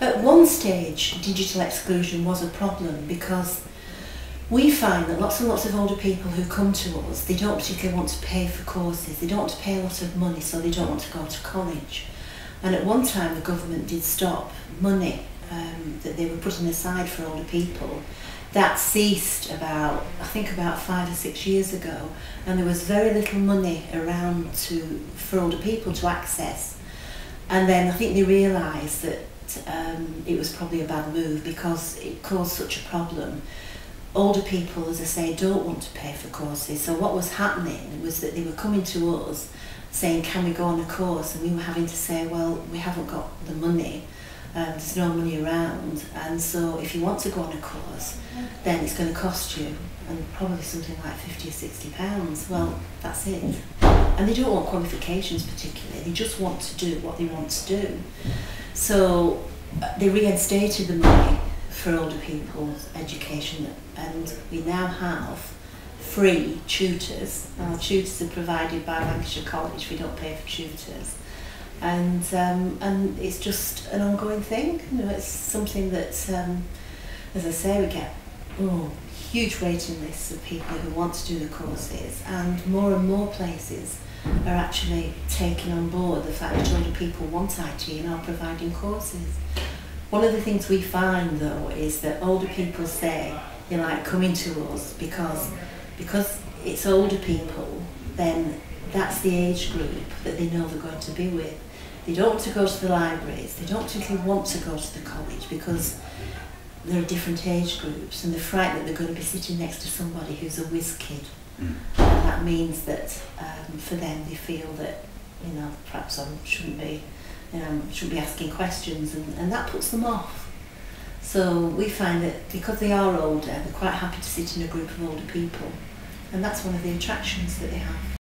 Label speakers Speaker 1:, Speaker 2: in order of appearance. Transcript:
Speaker 1: At one stage, digital exclusion was a problem because we find that lots and lots of older people who come to us, they don't particularly want to pay for courses, they don't want to pay a lot of money, so they don't want to go to college. And at one time, the government did stop money um, that they were putting aside for older people. That ceased about, I think, about five or six years ago, and there was very little money around to for older people to access. And then I think they realised that um, it was probably a bad move because it caused such a problem. Older people, as I say, don't want to pay for courses. So what was happening was that they were coming to us saying, can we go on a course? And we were having to say, well, we haven't got the money. Um, there's no money around. And so if you want to go on a course, then it's going to cost you and probably something like 50 or 60 pounds. Well, that's it. And they don't want qualifications particularly. They just want to do what they want to do. So uh, they reinstated the money for older people's education and we now have free tutors. Our tutors are provided by Lancashire College, we don't pay for tutors. And, um, and it's just an ongoing thing, you know, it's something that, um, as I say, we get oh, huge waiting lists of people who want to do the courses and more and more places are actually taking on board the fact that older people want IT and are providing courses. One of the things we find though is that older people say they like coming to us because because it's older people then that's the age group that they know they're going to be with. They don't want to go to the libraries, they don't particularly want to go to the college because there are different age groups and they're frightened that they're going to be sitting next to somebody who's a whiz kid. Mm. And that means that um, for them they feel that, you know, perhaps I shouldn't be, you know, shouldn't be asking questions and, and that puts them off. So we find that because they are older, they're quite happy to sit in a group of older people. And that's one of the attractions that they have.